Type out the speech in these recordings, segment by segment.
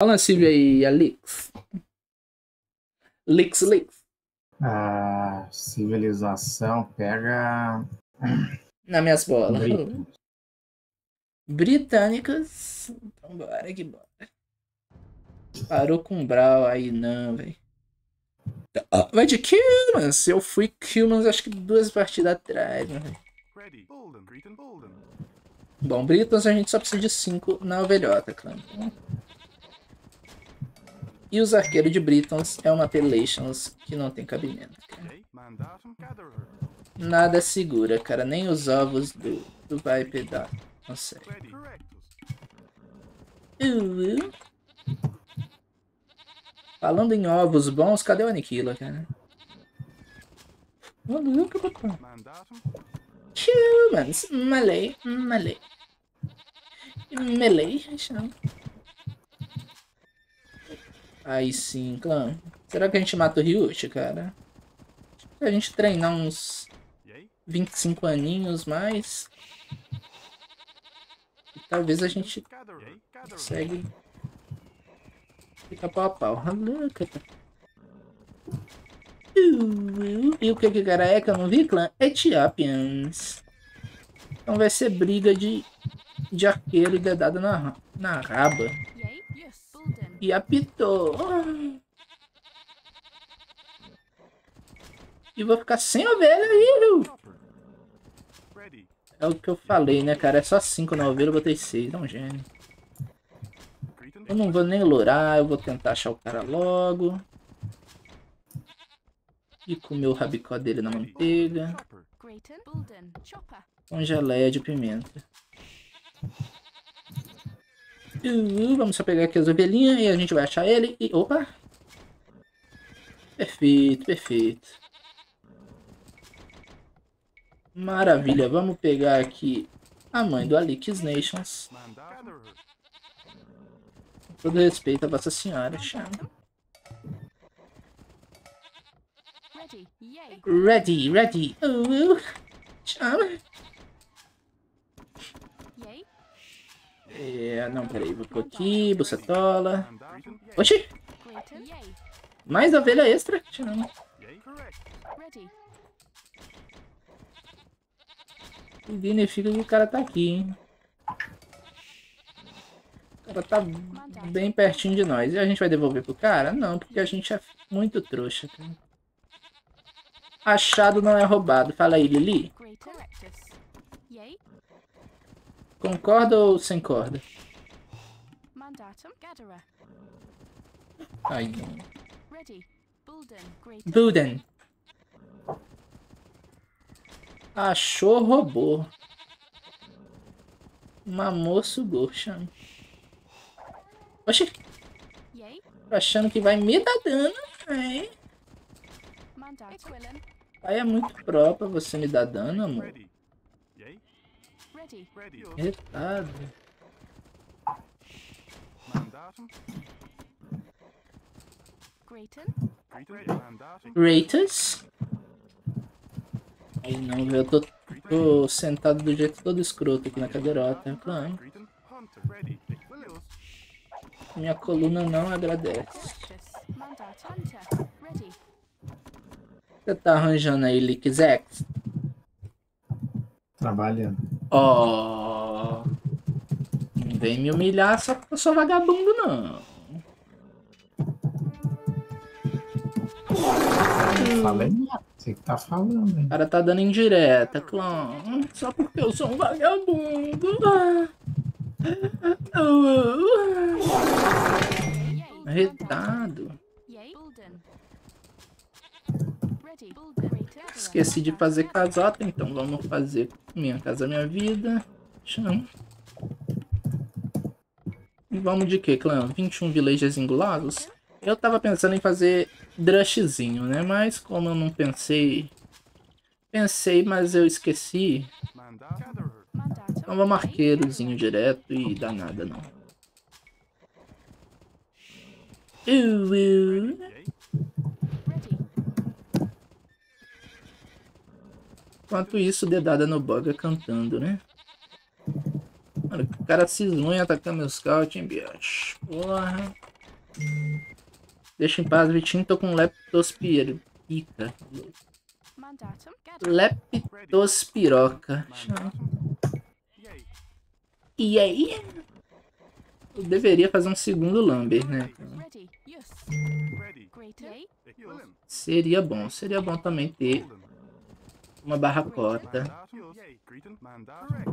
Fala, Silvia aí, Alex. Lix, Lix. A civilização pega. Na minhas bolas. Britânicas. Então bora que bora. Parou com Brau aí, não, velho. Ah, Vai de Humans. Eu fui Humans acho que duas partidas atrás, né? Bolden. Bom, Britons a gente só precisa de 5 na ovelhota, clã. E os arqueiros de Britons é uma Appellations que não tem cabimento. cara. Nada segura, cara. Nem os ovos do, do Viper dá. Consegue. Uh. Falando em ovos bons, cadê o Aniquila, cara? Maluco, papai. Humans, melee, melee. Melee, chama. Aí sim, clã. Será que a gente mata o Ryuchi, cara? A gente treinar uns Yay. 25 aninhos mais. Talvez a gente consegue ficar pau a pau. Uh, E o que que cara é que eu não vi, clã? Ethiopians. Então vai ser briga de, de arqueiro e dedada na, na raba. E apitou. E vou ficar sem ovelha aí, viu? É o que eu falei, né, cara? É só 5 na ovelha, eu botei 6. É um gênio. Eu não vou nem lourar, eu vou tentar achar o cara logo. E comer o rabicó dele na manteiga. Com geleia de pimenta. Uh, vamos só pegar aqui as ovelhinhas e a gente vai achar ele. E opa! Perfeito, perfeito. Maravilha, vamos pegar aqui a mãe do Alix Nations. Com todo respeito a Vossa Senhora, chama. Ready. Ready, ready. Uh, chama. Yay. É, não, peraí, vou aqui, bucetola. Oxi, mais ovelha extra. Ready. Significa que o cara tá aqui, hein? O cara tá bem pertinho de nós. E a gente vai devolver pro cara? Não, porque a gente é muito trouxa. Achado não é roubado. Fala aí, Lili. Concorda ou sem corda? Ready. Bulden. Achou robô. Mamou sugou, chama. Oxi, achando que vai me dar dano, hein? Aí é muito pró pra você me dar dano, amor. Retado. Ratus. Aí não, velho. Eu tô, tô sentado do jeito todo escroto aqui na cadeirota. Claro. Minha coluna não agradece. Você tá arranjando aí, Lickzex? Trabalhando. Ó. Não vem me humilhar só porque eu sou vagabundo, não. Falei nada. Você que tá falando, hein? O cara tá dando indireta, clã. Só porque eu sou um vagabundo. Ah. Retado. Yay. Bulden. Ready. Bulden. Grayton. Esqueci de fazer casota, então vamos fazer minha casa, minha vida. Chama. E vamos de que, clã? 21 villagers engulados? Eu tava pensando em fazer drushzinho, né? Mas como eu não pensei... Pensei, mas eu esqueci. Então vamos arqueirozinho direto e dá nada não. Uh, uh. Yay. Ready. Enquanto isso, dedada no bug cantando, né? Mano, o cara cismou em atacar meus scout, hein, bicho? Porra. Deixa em paz, Vitinho. Tô com leptospira. Pica. Leptospiroca. E aí? Eu deveria fazer um segundo Lumber, né? Seria bom. Seria bom também ter. Uma barracota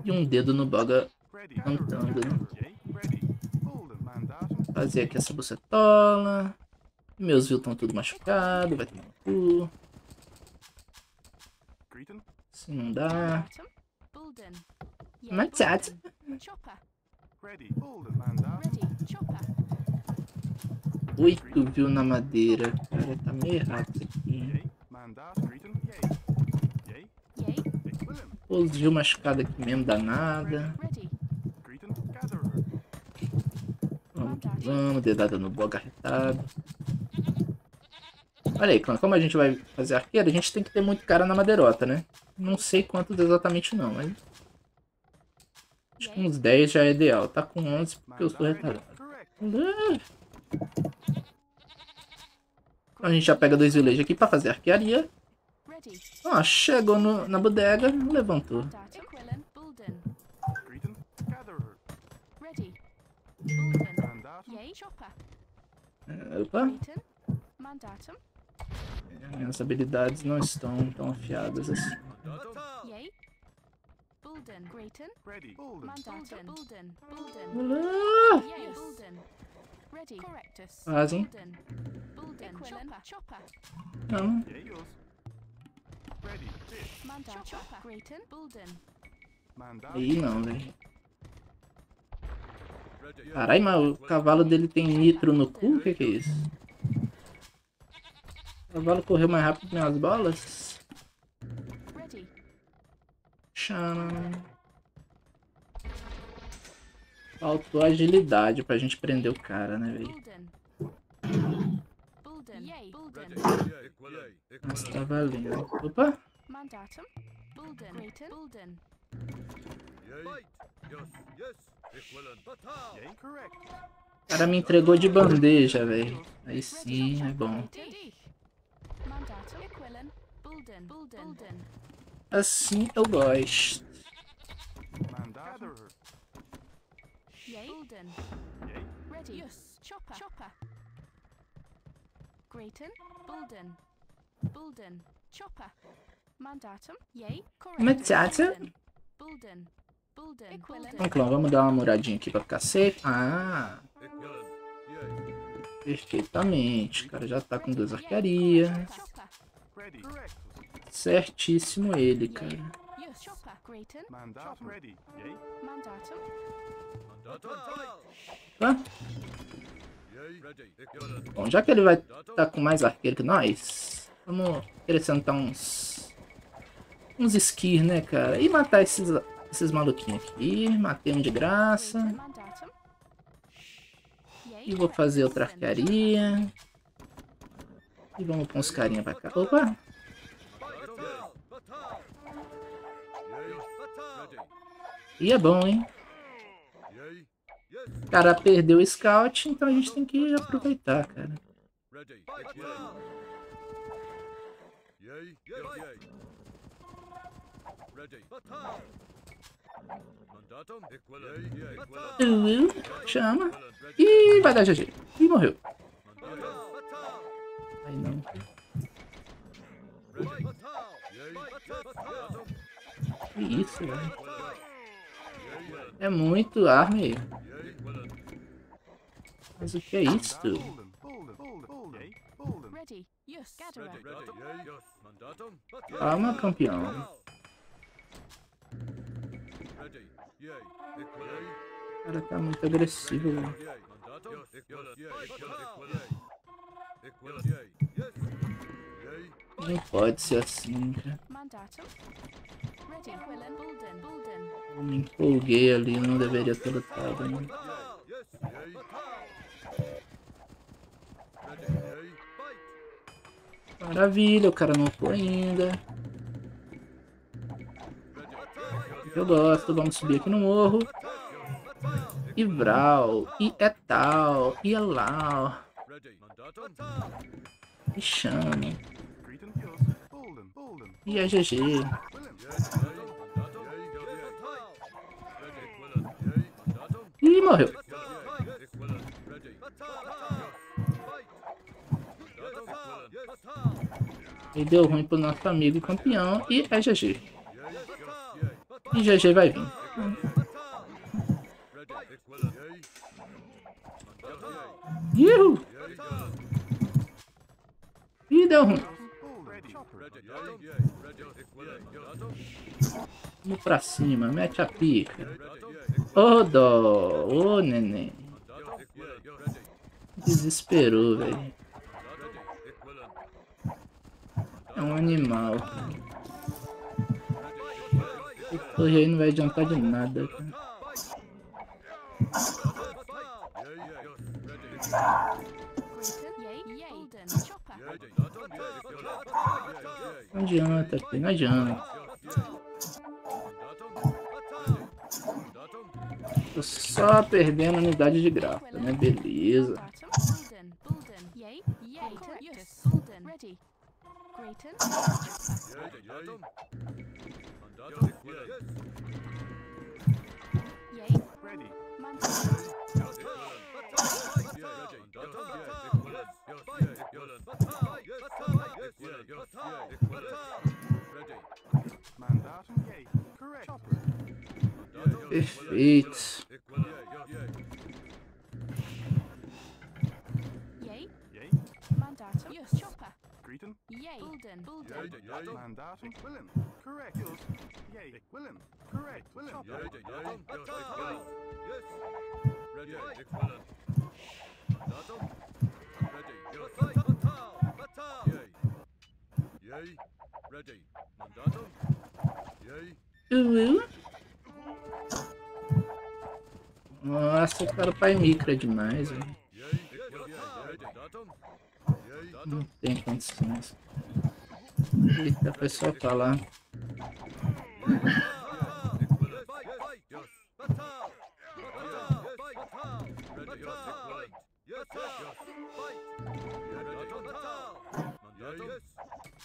e um dedo no boga cantando. Fazer aqui essa bucetola. Meus views estão tudo machucados. Vai tomar no cu. Se não dá. Chopper. Oito views na madeira. Cara, tá meio errado isso aqui. Yay. Mandatum. Greeting. Yay. Yay. Yay. Os views machucados aqui mesmo, danada. Vamos vamos. Dedada no boga arretado. Olha aí, clã, como a gente vai fazer arqueiro, a gente tem que ter muito cara na madeirota, né? Não sei quantos exatamente não, mas... Acho que uns 10 já é ideal. Tá com 11 porque eu sou retardado. A gente já pega dois villages aqui pra fazer arquearia. Ó, chegou no- na bodega, levantou. Mandatum. Equivalent. Bulden. Greeting. Gatherer. Ready. Bulden. Mandatum. Yay. Chopper. É, Opa. Mandatum. minhas habilidades não estão tão afiadas assim. Fazem. Não, aí não, velho. Caralho, mas o cavalo dele tem nitro no cu? O que que é isso? O cavalo correu mais rápido que minhas bolas? Ready. Chama. Faltou agilidade pra gente prender o cara, né, velho? Mas tá valendo. Opa! Mandatum. Bulden. Greaton. Bulden. Yay. Correct. O cara me entregou de bandeja, velho. Aí sim, é bom. Assim eu gosto. Ready. Yes. Chopper. Chopper. Greaton. Bulden. Bulden. Chopper. Mandatum. Yay. Mandatum. Bulden. Bulden. Bulden. Então, vamos dar uma muradinha aqui pra ficar safe. Ah, perfeitamente. O cara já tá com duas arquearias. Correct. Certíssimo ele, cara. Tá? Bom, já que ele vai tá com mais arqueiro que nós, vamos acrescentar uns... Uns skis, né, cara? E matar esses, esses maluquinhos aqui. Matei um de graça. E vou fazer outra arquearia. E vamos pôr uns carinha pra cá. Opa! E é bom, hein? O cara perdeu o scout, então a gente tem que aproveitar, cara. Uh, chama. Ih, vai dar GG. Ih, morreu. Aí? Não. Que isso, velho. É muito arme. Mas o que é isso? Calma, campeão. O cara tá muito agressivo, velho. Não pode ser assim, cara. Eu me empolguei ali, não deveria ter lutado, né? Maravilha, o cara não foi ainda. Eu gosto, vamos subir aqui no morro. E Vral, e é tal, e é lá. Me chama. Greeton, yours. Bolden, Bolden. E a GG. Ih, morreu. E deu ruim pro nosso amigo campeão. E é GG. E GG vai vir. Yuhu! Ih, deu ruim. Vamos pra cima, mete a pica. Ô dó, ô neném. Desesperou, velho. É um animal. Hoje aí não vai adiantar de nada. Não adianta, filho, não adianta. Tô só perdendo unidade de gráfica, né? Beleza. Bottom, Bolden, Bolden, yay, yay, yes, Bolden, ready. Greeton, yay, Ready. Mandatum, Mandatum, yay. Correct. Chopper. Perfeito. yay, Yay. Mandatum, yes, chopper. Yay, Bolden, Bolden, Mandatum. William. Correct. Yay. William. Correct. William. Chopper. Ready. Mandatum. Yay. Uhul. Nossa, o cara pai micro é demais, velho. Ready. Não tem condições. Eita, foi só falar.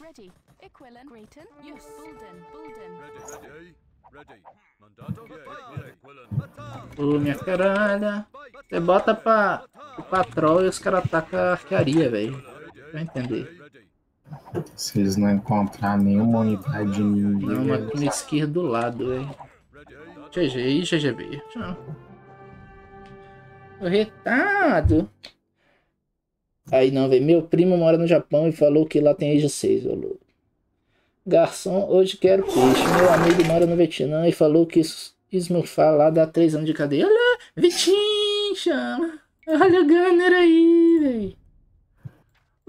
ready. Equilin, Greeton, yes, Bolden, Bolden, Ô, minha caralha. Você bota pra o patrol e os caras atacam a arquearia, velho. Vai entender. Se eles não encontrar nenhuma unidade Não, uma com esquerda do lado, velho. GG e GGB. Tchau. Ô, retado. Aí não, velho. Meu primo mora no Japão e falou que lá tem Age 6, ô louco. Garçom, hoje quero peixe. Meu amigo mora no Vietnã e falou que es- esmurfar lá dá 3 anos de cadeia. Olha, Vitinho, chama. Olha o Gunner aí, velho.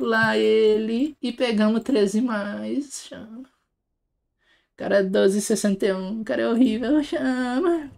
Lá ele e pegamos 13 mais, chama. Cara é 12,61, cara é horrível, chama.